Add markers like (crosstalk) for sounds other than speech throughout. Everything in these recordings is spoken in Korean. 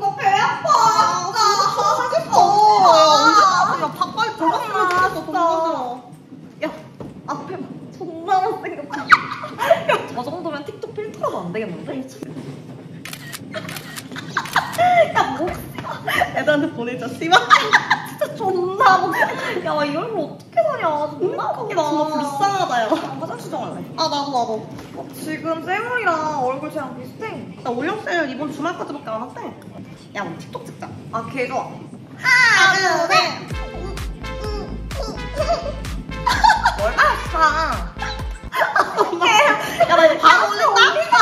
나 배 아파. 나 하겠어. 야, 밥빨리 들어갔으면 좋겠어, 진짜. 야, 앞에 봐. 존나 못생겼다. 야, 저 정도면 틱톡 필터라도 안 되겠는데? 야, 뭐. 애들한테 보내자, 씨발. 진짜 존나 못. 야, 이걸 어떻게 사냐. 존나 웃기다. 정말 불쌍하다, 야. 화장실 좀 할래. 아 나도 나도. 어, 지금 쌤이랑 얼굴 제랑 비슷해. 나 올영쌤 이번 주말까지밖에 안 왔대. 야 우리 틱톡 찍자. 아, 개 좋아. 하나 둘 셋. 뭘? 아, 사. 야나 이제 바로 올린다.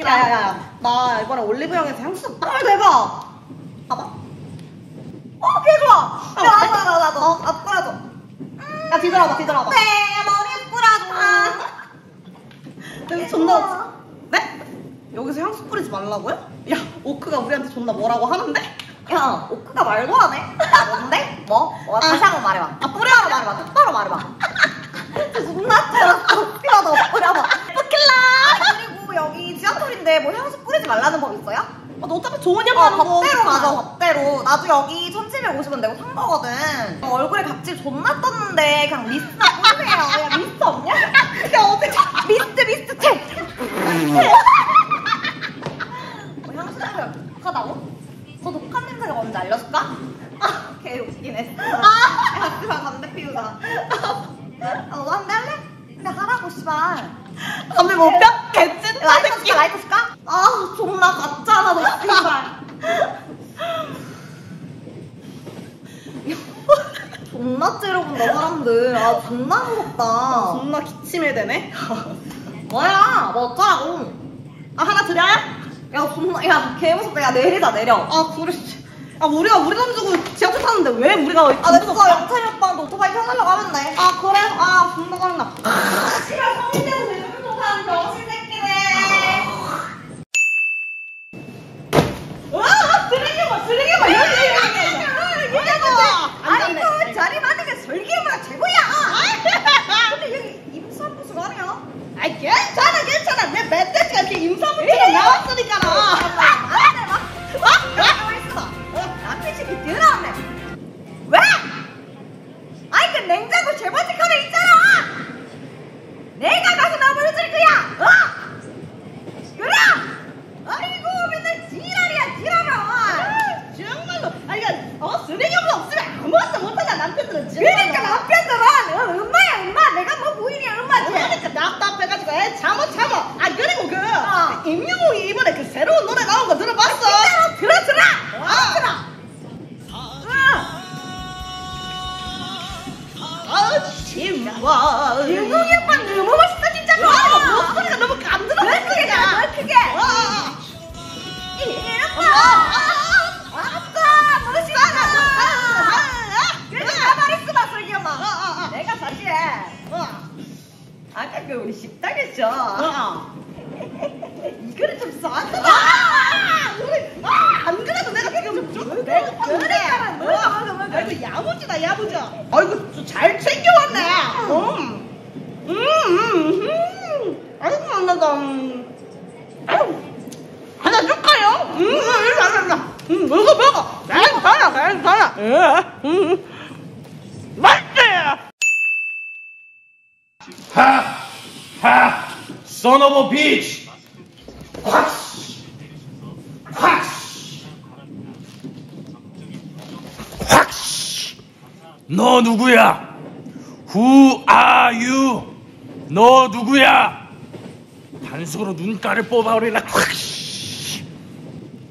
야야야. 나 이번에 올리브 영에서 향수 딱 대박. 봐봐. 어, 개 좋아. 야, 나도, 나도, 나도. 아, 뿌려줘. 야 뒤돌아봐 뒤돌아봐. 내 머리 뿌려줘. 여기 존나. 네? 여기서 향수 뿌리지 말라고요? 야 오크가 우리한테 존나 뭐라고 하는데? 야, 오크가 말도 안 해. 아, 뭔데? 뭐? 뭐? 다시 한번 말해봐. 아 뿌려라 말해봐. 똑바로 말해봐. (laughs) 존나 쩔었어. 뿌려도 뿌려봐. 뿌킬라. 그리고 여기 지하철인데 뭐 향수 뿌리지 말라는 법 있어요? 아, 너 어차피 좋은 일 어, 하는 거. 법대로 가자, 법대로. 나도 여기 1750원 내고 산 거거든. 어, 얼굴에 각질 존나 떴는데, 그냥 미스트나 뿌리세요. 야, 미스트 없냐? 야, 어떻게. 미스트, 미스트 책! 어, 향수 냄새가 독하다고? 저 뭔지 알려줄까? 아, 개 웃기네. 아, 야, 씨발, 담배 피우자. 아, 너도 한대 할래? 근데 하라고, 씨발. 담배 못 펴? 개찐 라이터 줄까? 라이터 줄까? 아, 존나 같잖아, 너 씨발. 존나 째려본다, 사람들. 아, 존나 무섭다. 존나 기침해 되네. 뭐야, 뭐 어쩌라고. 아 하나 드려요? 야, 존나, 야, 개 무섭다. 야, 내리자, 내려. 아 그래. 아 우리가 우리 돈 주고 지하철 타는데 왜 우리가 아, 냈어. 영철이 오빠한테 오토바이 타달라고 하면 돼. 아 그래? 아 존나 가나. 정말 임국이 오빠 너무 멋있다 진짜. 아, 목소리가 너무 감동적이야. 왜 크게 가? 왜! 아싸! 멋있다! 그래서 가만히 있어봐, 설기 엄마. 어, 어. 내가 어. 아까 그 우리 식당에서 어. (laughs) 이거를 좀 쌌더라. 아! 그래. 아, 안 그래도 내가 지금 좀 그래, 배고파 그래. 먹어. 아이고 야무지다 야무져. 아이고 저 잘 챙겨왔네. 음. 음. 음. 음. 아이고. 아유. 하나 줄까요? 음, 음, 일로 와, 일로 와. 음, 먹어, 먹어. 괜찮아, 괜찮아. 음, 음. 맛있어요. Ha! Ha! Son of a bitch! 콱! 콱! 콱! 너 누구야? Who are you? 너 누구야? 단속으로 눈가를 뽑아버리라. 콱!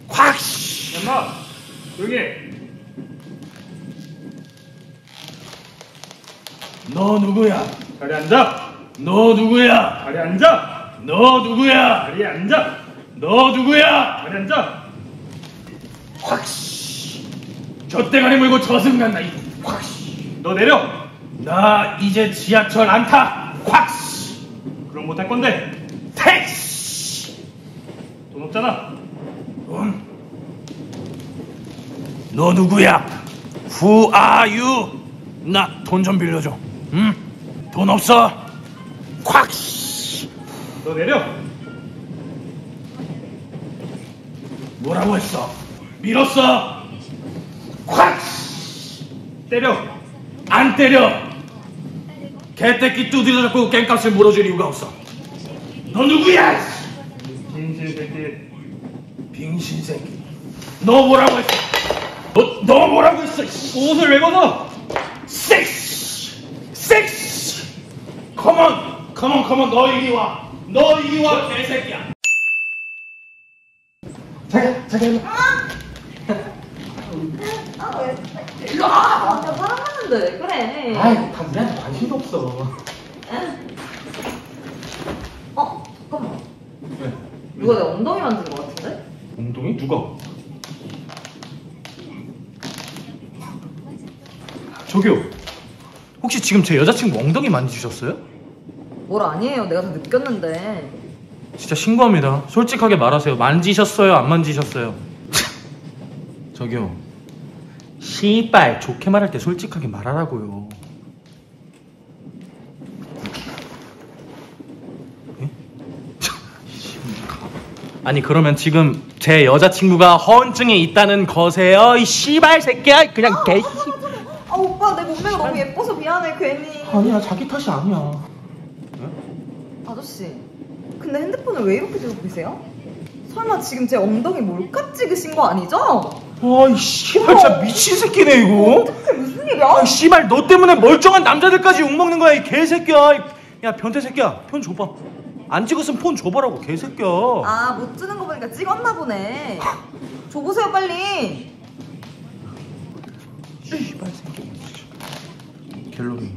콱! 엄마 해. 너 누구야? 자리 앉아 너 누구야? 자리 앉아 너 누구야? 자리에 앉아 너 누구야? 자리 앉아 확 젖대가리 물고 저승 나이 확 너 내려 나 이제 지하철 안 타. 확 그럼 못할 건데 택시 돈 없잖아 돈. 너 누구야? Who are you? 나 돈 좀 빌려줘. 응? 돈 없어. 콱 너 내려 뭐라고 했어? 밀었어? 콱! 때려. 안 때려! 개새끼 두드려 잡고 깽값을 물어줄 이유가 없어. 너 누구야? 빙신 새끼. 빙신 새끼. 너 뭐라고 했어? 너, 너 뭐라고 했어? 씨. 옷을 왜 벗어? 섹스! 섹스! 컴온! 컴온 컴온 너 이리 와! 너 이리 와 개새끼야! 자기야 자기야 일로 일로 와. 왜 그래? 아이 다 우리한테 관심도 없어 어 잠깐만. 왜? 누가 내 엉덩이 만진 것 같은데? 엉덩이? 누가? 저기요 혹시 지금 제 여자친구 엉덩이 만지셨어요? 뭘 아니에요. 내가 다 느꼈는데. 진짜 신고합니다. 솔직하게 말하세요. 만지셨어요? 안 만지셨어요? (laughs) 저기요. 씨발 좋게 말할 때 솔직하게 말하라고요. 예? (laughs) 아니 그러면 지금 제 여자친구가 허언증이 있다는 거세요? 이 씨발 새끼야 그냥 개. 아 오빠 내 몸매가 너무 예뻐서 미안해 괜히. 아니야 자기 탓이 아니야. 아저씨, 근데 핸드폰을 왜 이렇게 들고 계세요? 설마 지금 제 엉덩이 몰카 찍으신 거 아니죠? 아이 씨발 진짜 미친 새끼네 이거. 어떻게 무슨 일이야? 아, 씨발 너 때문에 멀쩡한 남자들까지 욕먹는 거야 이 개새끼야 야 변태 새끼야 폰 줘봐 안 찍었으면 폰 줘봐라고 개새끼야 아, 못 주는 거 보니까 찍었나 보네. 줘보세요, 빨리. 씨발 새끼 갤러리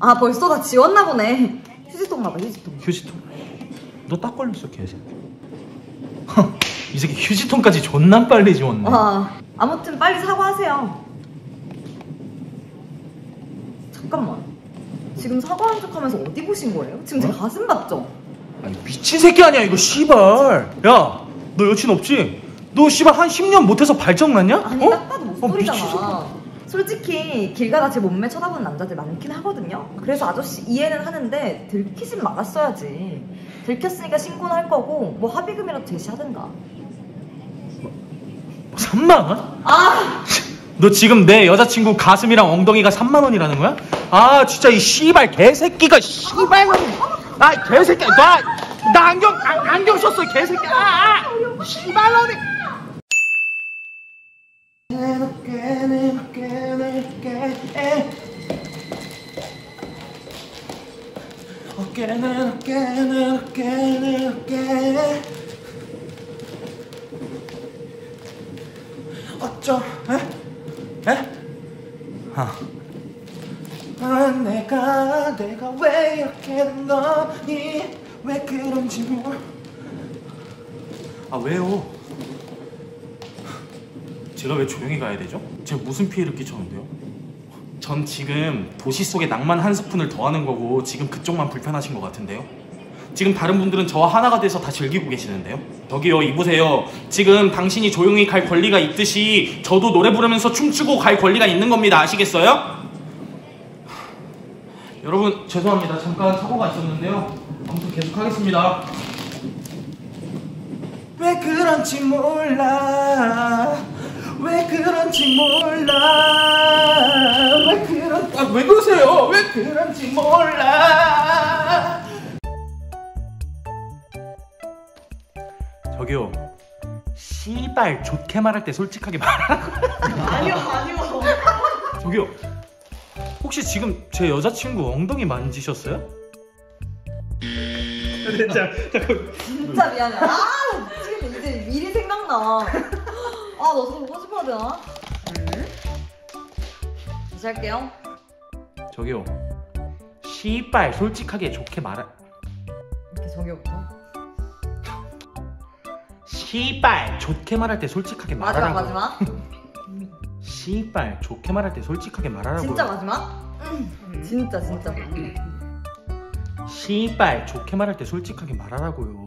아, 벌써 다 지웠나 보네. 휴지통 봐봐, 휴지통. 휴지통 너 딱 걸렸어 개새끼 이 새끼 휴지통까지 존나 빨리 지웠네 와, 아무튼 빨리 사과하세요. 잠깐만. 지금 사과한 척 하면서 어디 보신 거예요? 지금 제 어? 가슴 봤죠? 아니 미친 새끼 아니야 이거 씨발 야 너 여친 없지? 너 씨발 한 10년 못해서 발정 났냐? 아니, 어? 딱 봐도 어. 목소리잖아. 솔직히 길 가다 제 몸매 쳐다보는 남자들 많긴 하거든요. 그래서 아저씨 이해는 하는데 들키진 말았어야지. 들켰으니까 신고는 할 거고 뭐 합의금이라도 제시하든가. 3만 원? 아! 너 지금 내 여자친구 가슴이랑 엉덩이가 3만 원이라는 거야? 아 진짜 이 씨발 개새끼가 씨발 아 개새끼 나, 나 안경 아, 안경 썼어 개새끼 아, 아 씨발 놈이 어깨는 어깨는 어깨는 어깨 어쩜 에? 에? 아. 아 내가 내가 왜 이렇게 된 거니 왜 그런지 몰아 왜요? 제가 왜 조용히 가야 되죠? 제가 무슨 피해를 끼쳤는데요? 전 지금 도시 속에 낭만 한 스푼을 더하는 거고 지금 그쪽만 불편하신 것 같은데요? 지금 다른 분들은 저와 하나가 돼서 다 즐기고 계시는데요? 저기요 이보세요. 지금 당신이 조용히 갈 권리가 있듯이 저도 노래 부르면서 춤추고 갈 권리가 있는 겁니다. 아시겠어요? 여러분 죄송합니다. 잠깐 사고가 있었는데요. 아무튼 계속하겠습니다. 왜 그런지 몰라. 왜 그런지 몰라. 왜 그런 아, 왜 그러세요? 왜 그런지 몰라 저기요 씨발 좋게 말할 때 솔직하게 말하라고 아니요, 아니요. 저기요 혹시 지금 제 여자친구 엉덩이 만지셨어요? 진짜 잠깐. 진짜 미안해. 아, 지금 이제 미리 생각나. 아, 너 보고 싶어야 되나? 다시 할게요. 저기요 씨발 솔직하게 좋게 말하 이렇게 저기부터. 씨발 좋게 말할 때 솔직하게 마지막, 말하라고 마지막. (laughs) 씨발 좋게 말할 때 솔직하게 말하라고 진짜 마지막? 음, 진짜, 진짜. 씨발 좋게 말할 때 솔직하게 말하라고요